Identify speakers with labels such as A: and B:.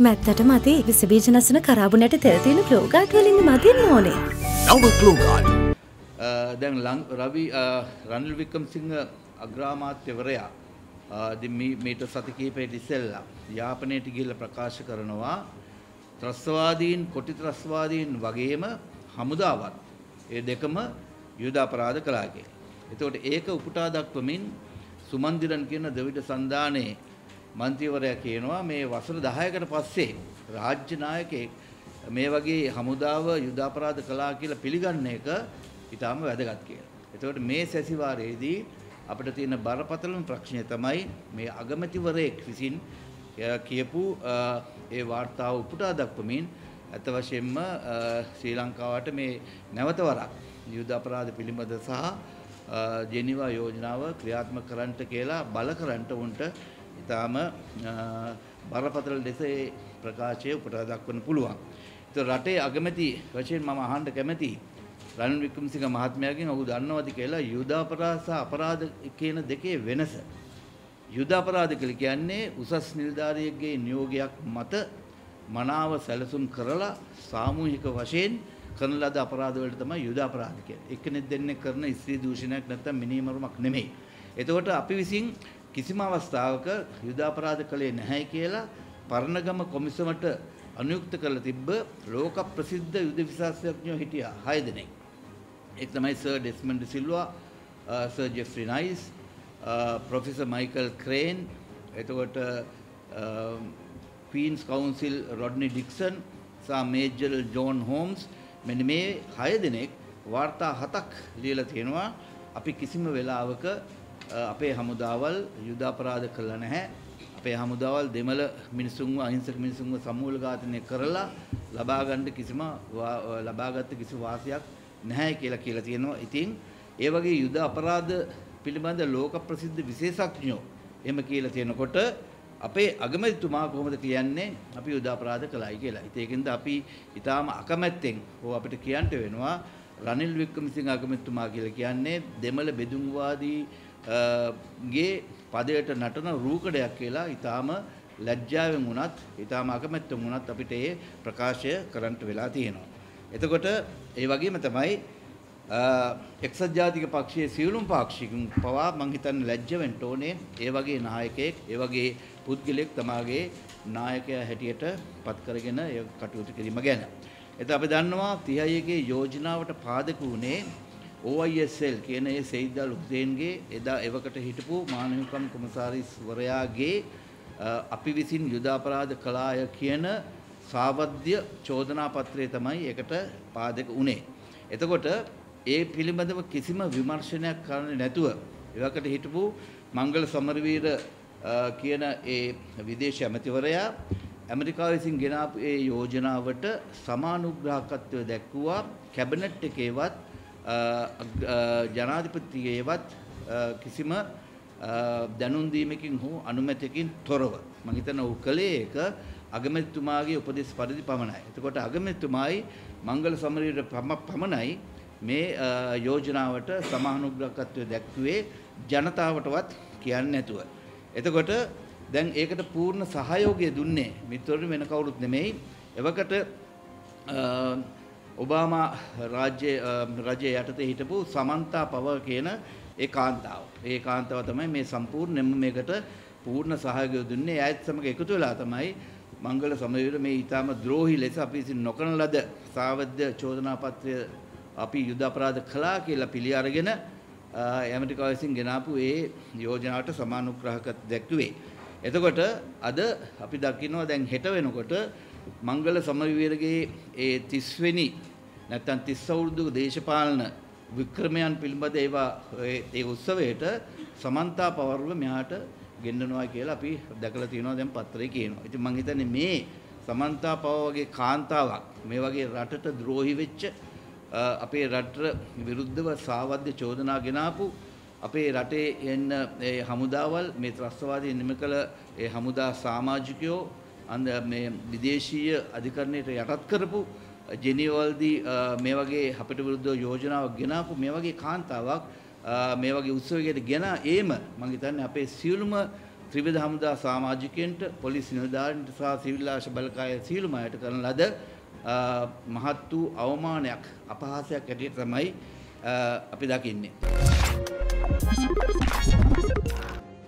A: මැත්තට මති විසබීජනසන කරාබුනට තෙල්තින ප්ලෝගාට් වලින් මදින්න ඕනේ.
B: නව ක්ලෝගාඩ්
C: දැන් ලං රවි රනිල් වික්‍රමසිංහ අග්‍රාමාත්‍යවරයා මීට සති කීපයට ඉස්සෙල්ලා යාපනයට ගිහිල්ලා ප්‍රකාශ කරනවා ත්‍රස්වාදීන් කොටි ත්‍රස්වාදීන් වගේම හමුදාවත් ඒ දෙකම යුද අපරාධ කළා කියලා. එතකොට ඒක උපුටා දක්වමින් සුමන්දිරන් කියන දෙවිඩ සන්දානයේ මන්ත්‍රීවරයා කියනවා මේ වසර 10කට පස්සේ රාජ්‍ය නායකයෙක් මේ වගේ හමුදාව යුද අපරාධ කළා කියලා පිළිගන්න එක ඊටාම වැදගත් කියලා. එතකොට මේ සැසිවාරයේදී අපිට තියෙන බරපතලම ප්‍රශ්නය තමයි මේ අගමැතිවරයෙක් විසින් කියපු ඒ වාර්තාව උපුටා දක්වමින් ඇත්ත වශයෙන්ම ශ්‍රී ලංකාවට මේ නැවත වරක් යුද අපරාධ පිළිබඳ සහ ජෙනීවා යෝජනාව ක්‍රියාත්මක කරන්නට කියලා බල කරන්නට උන්ට ඉතාම බරපතල ලෙස ඒ ප්‍රකාශය උපුටා දක්වන්න පුළුවන්. ඒත් රටේ අගමැති වශයෙන් මම අහන්න කැමතියි රනිල් වික්‍රමසිංහ මහත්මයාගෙන් ඔහු දන්නවද කියලා යුද අපරාධ සහ අපරාධ කියන දෙකේ වෙනස. යුද අපරාධ කියලා කියන්නේ උසස් නිලධාරියෙක්ගේ නියෝගයක් මත මනාව සැලසුම් කරලා සාමූහික වශයෙන් කරන ලද අපරාධ වලට තමයි යුද අපරාධ කියන්නේ. එක්කෙනෙක් දෙන්නෙක් කරන ස්ත්‍රී දූෂණයක් නැත්නම් මිනීමරුමක් නෙමෙයි. එතකොට අපි විසින් කිසිම අවස්ථාවක යුද අපරාධ කළේ නැහැ කියලා පරණගම කොමිසමට අනුයුක්ත කරලා තිබ්බ ලෝක ප්‍රසිද්ධ යුද විශේෂඥයෝ හිටියා 6 දෙනෙක්. ඒක තමයි sir Desmond Silva, sir Jeffrey Nice, professor Michael Crane, එතකොට ක්වීන්ස් කවුන්සිල් රොඩ්නි ඩික්සන් සහ මේජර් ජෝන් හෝම්ස් මෙන්න මේ 6 දෙනෙක් වාර්තා හතක් ලියලා තියෙනවා අපි කිසිම වෙලාවක අපේ හමුදාවල් යුද අපරාධ කළා නැහැ අපේ හමුදාවල් දෙමළ මිනිසුන්ව අහිංසක මිනිසුන්ව සමූල ඝාතනය කරලා ලබා ගන්න කිසිම ලබාගත් කිසි වාසියක් නැහැ කියලා කියලා තියෙනවා. ඉතින් ඒ වගේ යුද අපරාධ පිළිබඳ ලෝක ප්‍රසිද්ධ විශේෂඥයෝ එහෙම කියලා තියෙනකොට අපේ අගමැතිතුමා කොහොමද කියන්නේ අපි යුද අපරාධ කළයි කියලා. ඉතින් ඒකෙන්ද අපි ඊටාම අකමැත්තෙන් හෝ අපිට කියන්න වෙනවා රනිල් වික්‍රමසිංහ අගමැතිතුමා කියලා කියන්නේ දෙමළ බෙදුම්වාදී ගේ පදයට නටන රූකඩයක් කියලා ඊටාම ලැජ්ජාවෙන් වුණත් ඊටාම අකමැත්තෙන් වුණත් අපිට ඒ ප්‍රකාශය කරන්න වෙලා තියෙනවා. එතකොට ඒ වගේම තමයි එක්සත් ජාතික පක්ෂයේ සියලුම පාක්ෂිකුන් පවා මං හිතන්නේ ලැජ්ජ වෙන්න ඕනේ ඒ වගේ නායකයෙක් ඒ වගේ පුද්ගලෙක් තමාගේ නායකයා හැටියට පත් කරගෙන ඒ කටයුතු කිරීම ගැන. එතකොට අපි දන්නවා 31 යෝජනාවට පාදක වුණේ OISL කියන ඒ සෙයිදල් හුසේන්ගේ එදා එවකට හිටපු මානවිකම් කොමසාරිස් වරයාගේ අපි විසින් යුද අපරාධ කළාය කියන සාවද්‍ය චෝදනා පත්‍රය තමයි ඒකට පාදක වුණේ. එතකොට ඒ පිළිබඳව කිසිම විමර්ශනයක් කරන්නේ නැතුව එවකට හිටපු මංගල සමරවීර කියන ඒ විදේශ ඇමතිවරයා ඇමරිකාව විසින් ගෙනාපු ඒ යෝජනාවට සමානුග්‍රාහකත්වය දැක්වුවා කැබිනට් එකේවත් ජනාධිපතියේවත් කිසිම දැනුම් දීමකින් හෝ අනුමැතියකින් තොරව මම හිතන ඔහු කළේ ඒක අගමැතිතුමාගේ උපදෙස් පරිදි පමණයි. එතකොට අගමැතිතුමායි මංගල සමරීර පමණයි මේ යෝජනාවට සමානුග්‍රහකත්වය දැක්ුවේ ජනතාවටවත් කියන්නේ නැතුව. එතකොට දැන් ඒකට පූර්ණ සහයෝගය දුන්නේ මිත්‍රවරු වෙන කවුරුත් නෙමෙයි. එවකට ඔබාමා රාජ්‍ය රජය යටතේ හිටපු සමන්තා පවර් කියන ඒ කාන්තාව. ඒ කාන්තාව තමයි මේ සම්පූර්ණයෙන්ම මේකට පූර්ණ සහයෝගය දුන්නේ. ඇයත් සමග එකතු වෙලා තමයි මංගල සමරවීර මේ ඊටාම ද්‍රෝහි ලෙස අපි විසින් නොකරන ලද සාවද්‍ය චෝදනා පත්‍රය අපි යුද අපරාධ කළා කියලා පිළි අරගෙන ඇමරිකාව විසින් ගෙනාපු ඒ යෝජනාවට සමානුග්‍රහක දැක්ුවේ. එතකොට අද අපි දකිනවා දැන් හෙට වෙනකොට මංගල සමරවීරගේ ඒ 30 වෙනි නැත්තම් 30 අවුරුදු දේශපාලන වික්‍රමයන් පිළිබඳ ඒවා ඒ උත්සවයට සමන්තා පවර්ව මෙහාට ගෙන්නනවා කියලා අපි දැකලා තියෙනවා දැන් පත්‍රයේ කියනවා. ඉතින් මම හිතන්නේ මේ සමන්තා පව වගේ කාන්තාවක් මේ වගේ රටට ද්‍රෝහි වෙච්ච අපේ රටට විරුද්ධව සාවද්‍ය චෝදනා ගෙනාපු අපේ රටේ එන්න ඒ හමුදාවල් මේ ත්‍රස්තවාදී නිම කළ ඒ හමුදා සමාජිකයෝ අන්ද මේ විදේශීය අධිකරණයට යටත් කරපු ජෙනීවල්දී මේ වගේ අපිට විරුද්ධව යෝජනාවක් ගෙනාපු මේ වගේ කාන්තාවක් මේ වගේ උත්සවයකට ගෙන ඒම මම හිතන්නේ අපේ සියලුම ත්‍රිවිධ හමුදා සාමාජිකයන්ට පොලිස් නිලධාරීන්ට සහ සිවිල් ආශ බලකාය සියලුම අයට කරන ලද අ, මහත් වූ අවමානයක් අපහාසයක් ඇටියට තමයි අ, අපි දකින්නේ.